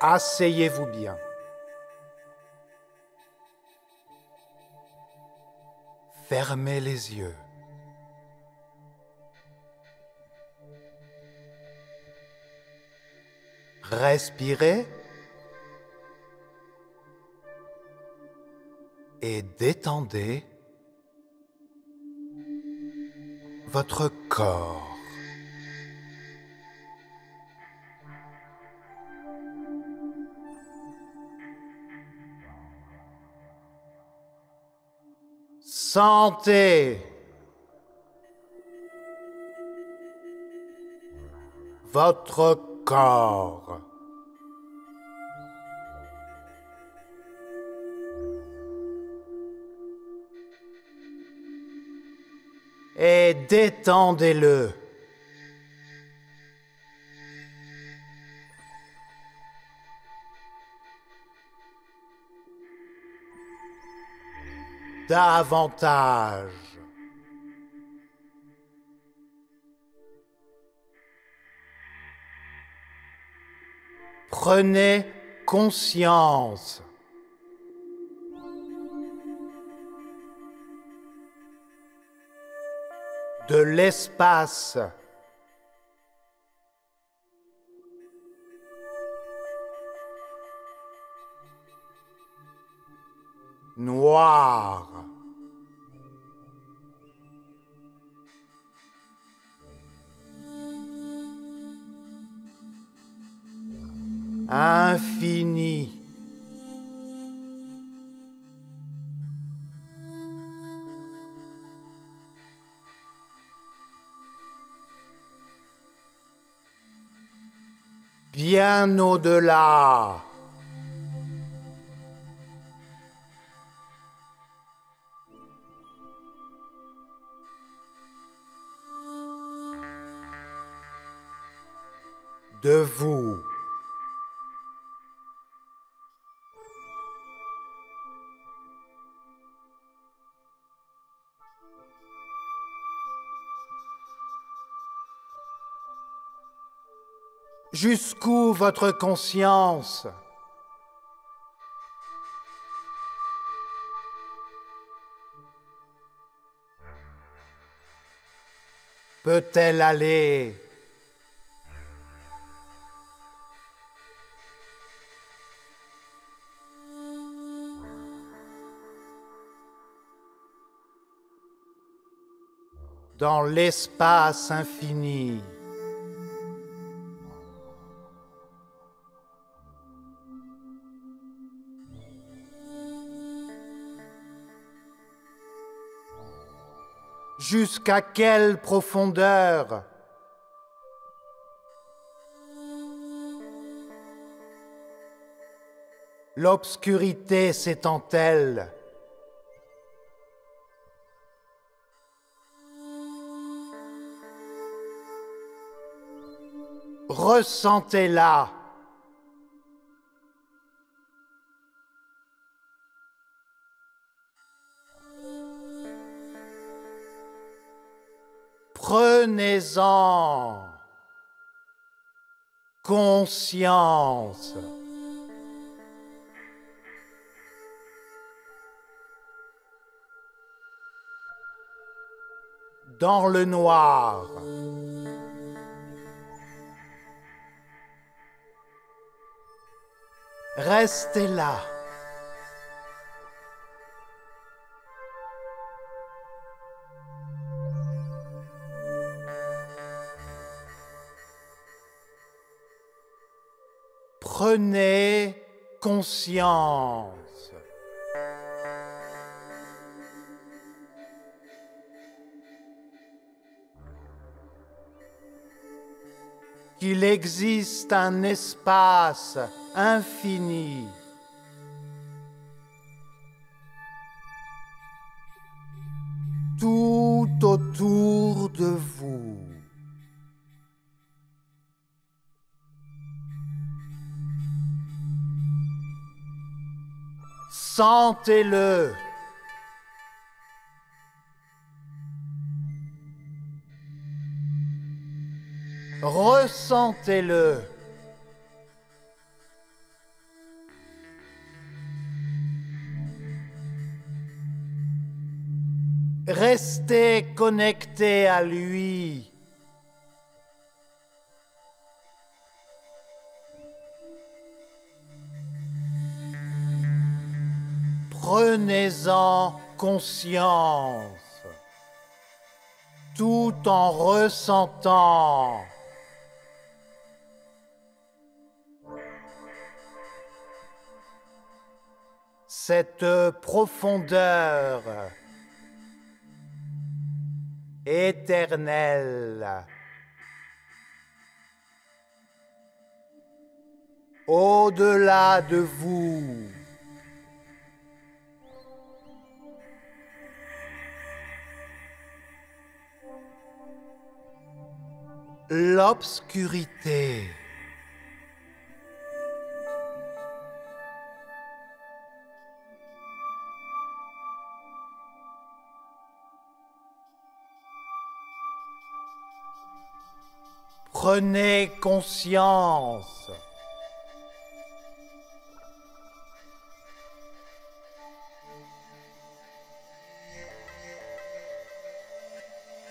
Asseyez-vous bien. Fermez les yeux. Respirez et détendez votre corps. Sentez votre corps. Et détendez-le. Davantage. Prenez conscience. de l'espace. Noir. Infini. Bien au-delà. de vous. Jusqu'où votre conscience? Peut-elle aller? Dans l'espace infini. Jusqu'à quelle profondeur L'obscurité s'étend-elle Ressentez-la. Prenez-en conscience. Dans le noir. Restez là. Prenez conscience. qu'il existe un espace infini. Tout autour de vous. Sentez-le. Ressentez-le. Restez connecté à lui. Prenez-en conscience tout en ressentant cette profondeur éternelle. Au-delà de vous. L'obscurité. Prenez conscience.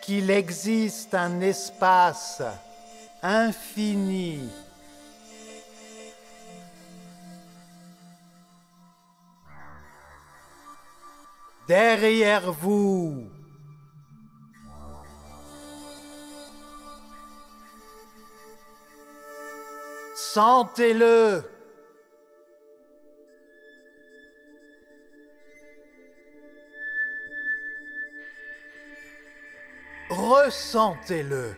Qu'il existe un espace infini derrière vous. Sentez-le. Ressentez-le.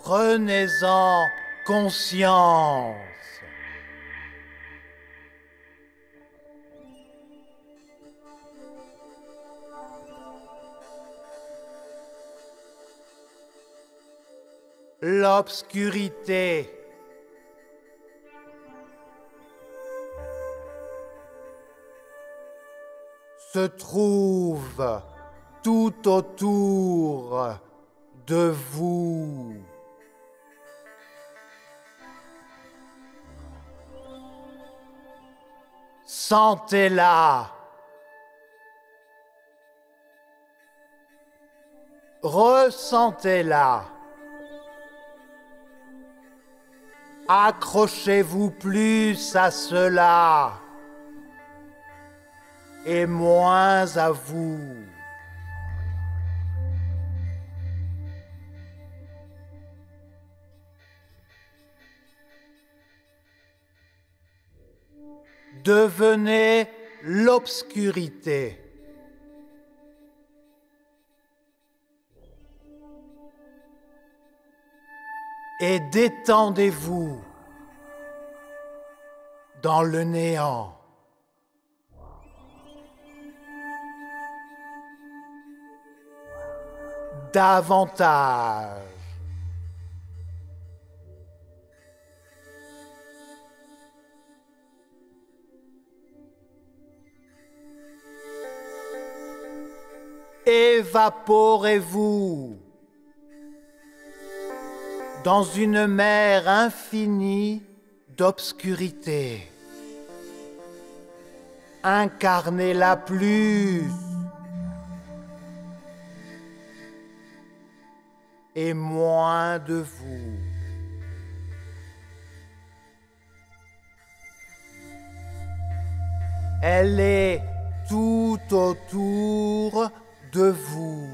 Prenez-en conscience. L'obscurité se trouve tout autour de vous. Sentez-la. Ressentez-la. Accrochez-vous plus à cela et moins à vous. Devenez l'obscurité. Et détendez-vous dans le néant. Davantage. Évaporez-vous dans une mer infinie d'obscurité. Incarnez-la plus et moins de vous. Elle est tout autour de vous.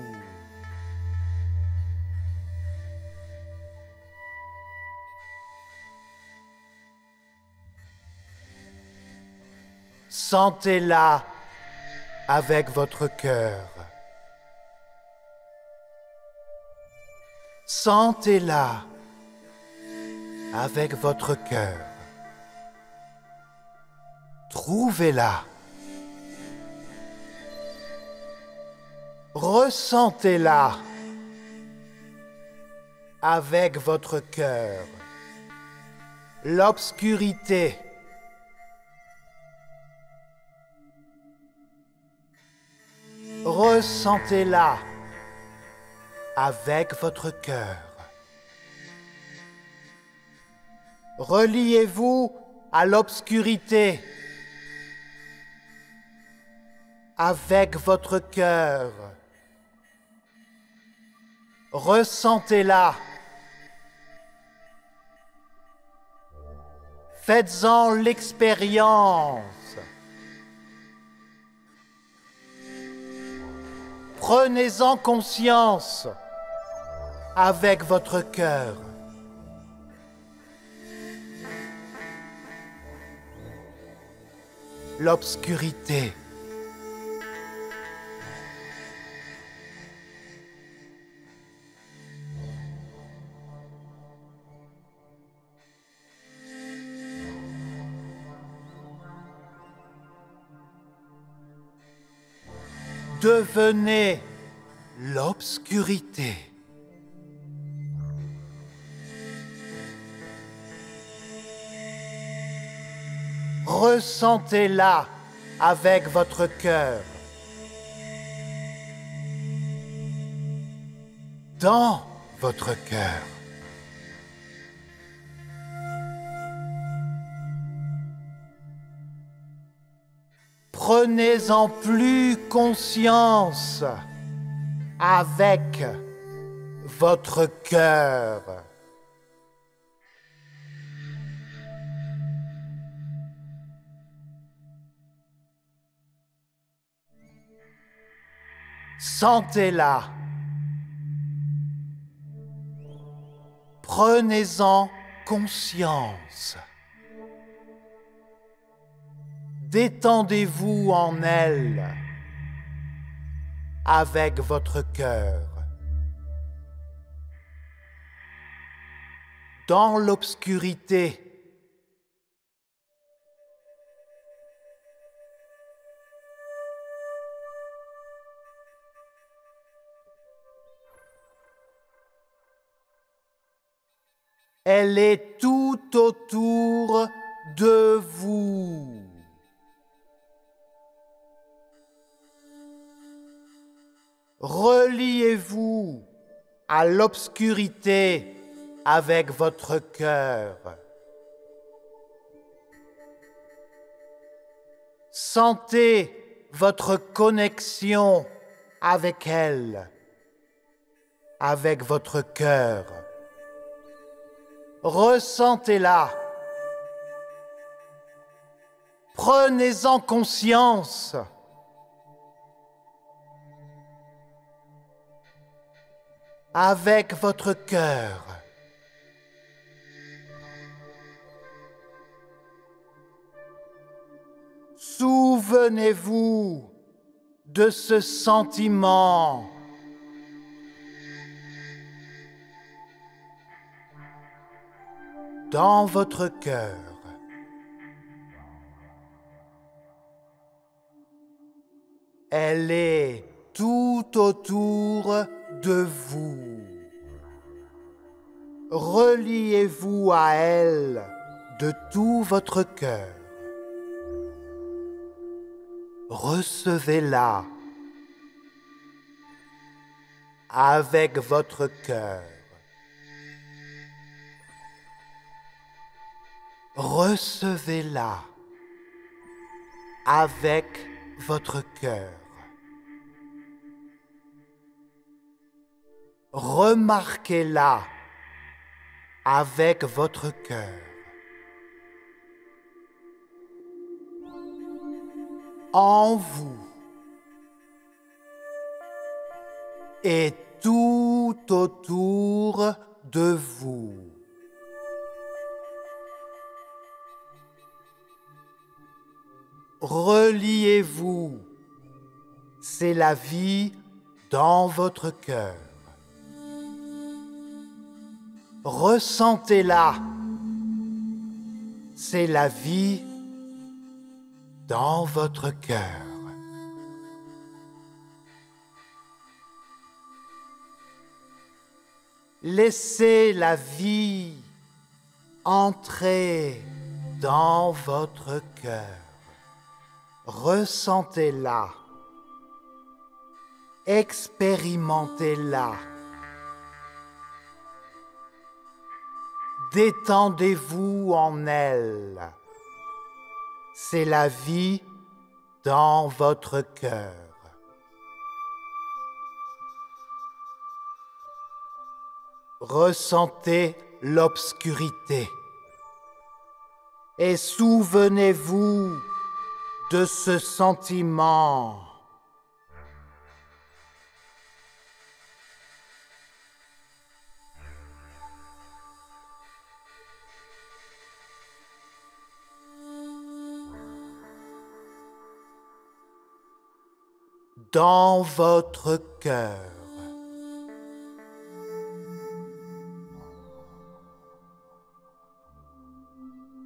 Sentez-la avec votre cœur. Sentez-la avec votre cœur. Trouvez-la. Ressentez-la avec votre cœur. L'obscurité. Ressentez-la avec votre cœur. Reliez-vous à l'obscurité avec votre cœur. Ressentez-la. Faites-en l'expérience. Prenez-en conscience avec votre cœur. L'obscurité. Devenez l'obscurité. Ressentez-la avec votre cœur. Dans votre cœur. Prenez-en plus conscience avec votre cœur. Sentez-la. Prenez-en conscience. Détendez-vous en elle avec votre cœur. Dans l'obscurité, Elle est tout autour de vous. Reliez-vous à l'obscurité avec votre cœur. Sentez votre connexion avec elle, avec votre cœur. Ressentez-la. Prenez-en conscience. Avec votre cœur. Souvenez-vous de ce sentiment. Dans votre cœur. Elle est tout autour de vous. Reliez-vous à elle de tout votre cœur. Recevez-la avec votre cœur. Recevez-la avec votre cœur. Remarquez-la avec votre cœur. En vous et tout autour de vous. Reliez-vous. C'est la vie dans votre cœur. Ressentez-la. C'est la vie dans votre cœur. Laissez la vie entrer dans votre cœur ressentez-la, expérimentez-la. Détendez-vous en elle c'est la vie dans votre cœur. Ressentez l'obscurité et souvenez-vous de ce sentiment. dans votre cœur.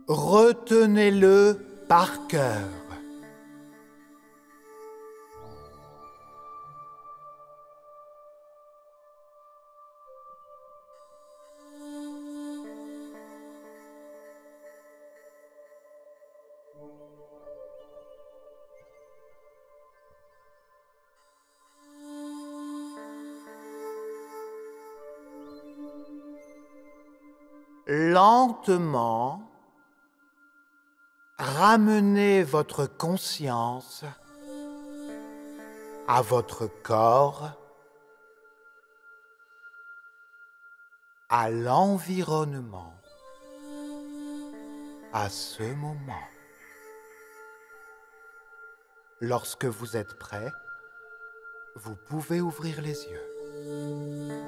Retenez-le par cœur. Lentement, ramenez votre conscience à votre corps, à l'environnement, à ce moment. Lorsque vous êtes prêt, vous pouvez ouvrir les yeux.